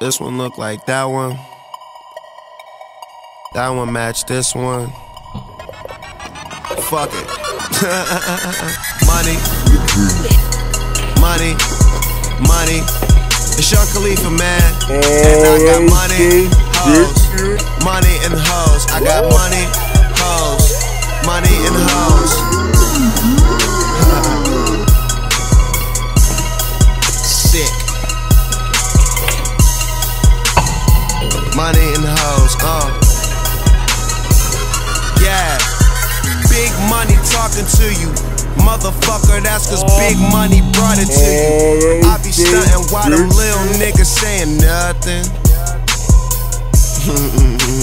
This one look like that one. That one match this one. Fuck it. money. Money. Money. It's Young Khalifa, man. And I got money, hoes. Money and hoes. I got money, hoes. Money and hoes, uh. Yeah. Big money talking to you. Motherfucker, that's cause big money brought it to you. I be stunting while them little niggas saying nothing.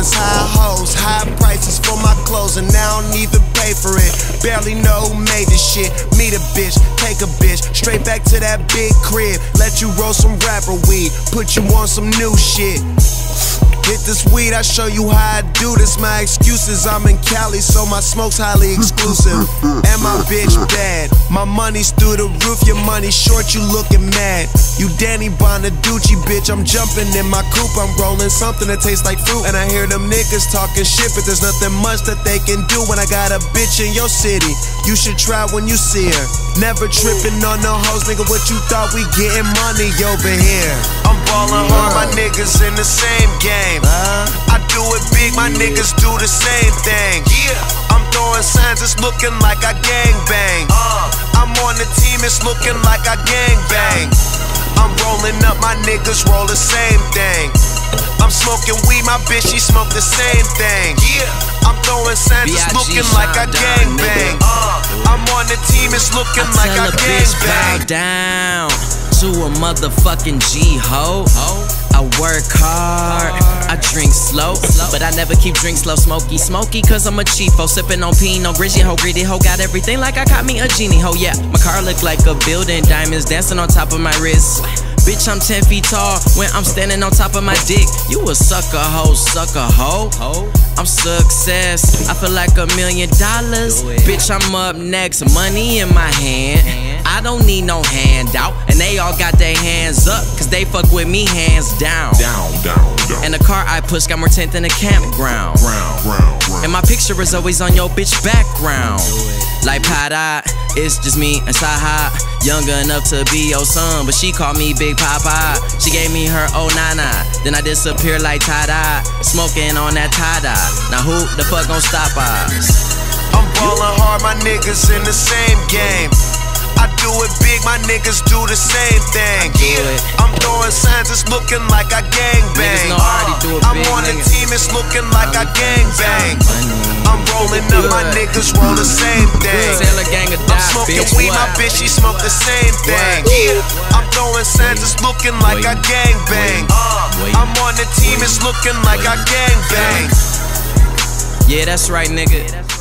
High high hoes, high prices for my clothes, and I don't even pay for it. Barely know who made this shit. Meet a bitch, take a bitch, straight back to that big crib. Let you roll some rapper weed, put you on some new shit. Hit this weed, I show you how I do this. My excuses, I'm in Cali, so my smoke's highly exclusive. And my bitch bad. My money's through the roof, your money short, you looking mad. You Danny Bonaduce, bitch, I'm jumping in my coupe. I'm rolling something that tastes like fruit. And I hear them niggas talking shit, but there's nothing much that they can do when I got a bitch in your city. You should try when you see her. Never tripping on no hoes, nigga. What you thought we getting money over here? I'm ballin' hard, my niggas in the same game. I do it big, my niggas do the same thing. Yeah, I'm throwing signs, it's looking like I gang bang. I'm on the team, it's looking like I gang bang. I'm rolling up, my niggas roll the same thing. I'm smoking weed, my bitch, she smoke the same thing. Yeah, I'm throwing signs, it's looking like I gang down, bang. Uh, I'm on the team, it's looking like I a gang bitch bow bang. down to a motherfucking G ho. I work hard, I drink slow, but I never keep drink slow, smoky, smoky, cause I'm a cheapo. Sipping on Pinot, Grigio, ho, greedy ho, got everything like I caught me a genie ho. Yeah, my car look like a building, diamonds dancing on top of my wrist. Bitch, I'm 10 feet tall when I'm standing on top of my dick. You a sucker hoe, sucker hoe. I'm success. I feel like a million dollars. Bitch, I'm up next. Money in my hand. I don't need no handout. And they all got their hands up, cause they fuck with me hands down. Down, down, down. And the car I push got more tent than a campground. round, round, round. And my picture is always on your bitch background. Like Pada, it's just me and Saha. Young enough to be your son, but she called me Big Papa. She gave me her oh nana, then I disappear like Tada. Smoking on that Tada. Now who the fuck gon' stop us? I'm ballin' hard, my niggas in the same game. Do it big, my niggas do the same thing. Yeah. I'm throwing signs, it's looking like I gang bang. know I do it I'm big, on the team, it's looking like I gang bang. I'm rolling up, my niggas roll the same thing. Taylor Gang of I'm smoking weed, my bitch, she smoke the same thing. Yeah, I'm throwing signs, it's looking like I gang bang. I'm on the team, it's looking like I gang bang. Yeah, that's right, nigga.